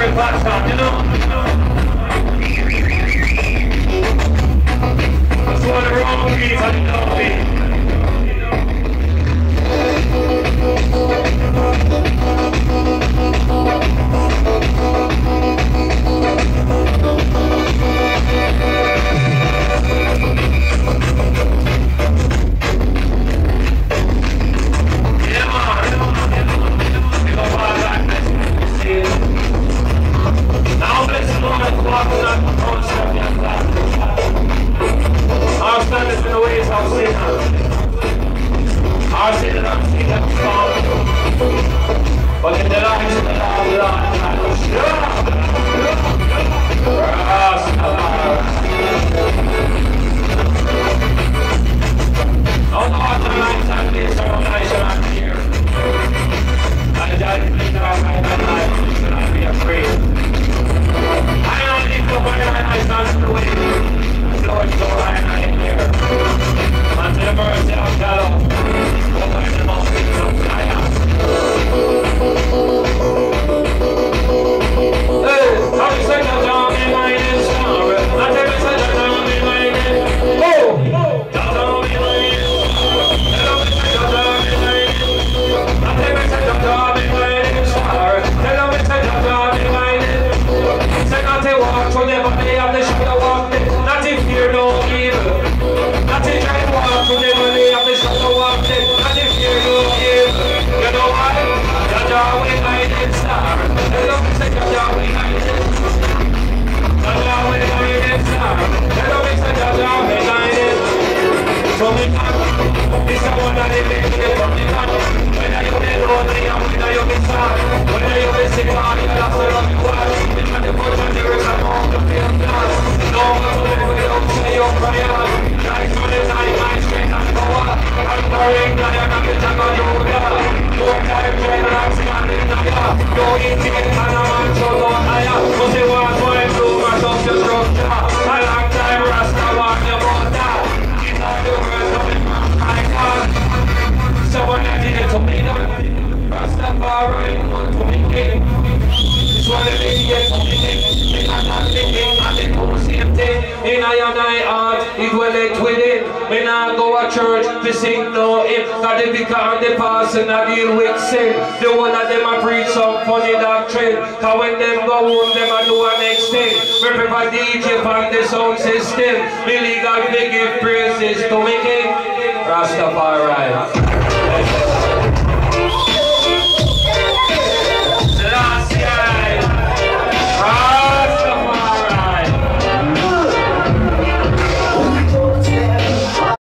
Every Calgary stop. you know? Boxer und they should have walked it. The valley of the shadow You the things that we can. my heart, it dwelleth within. Me not go a church to sing no if Not the vicar and the pastor I deal with sin. The one of them I preach some funny doctrine. Cause when them go home, them I do an extent. Me prefer DJ from the sound system. Me legal, me give praises to me king. Rastafari.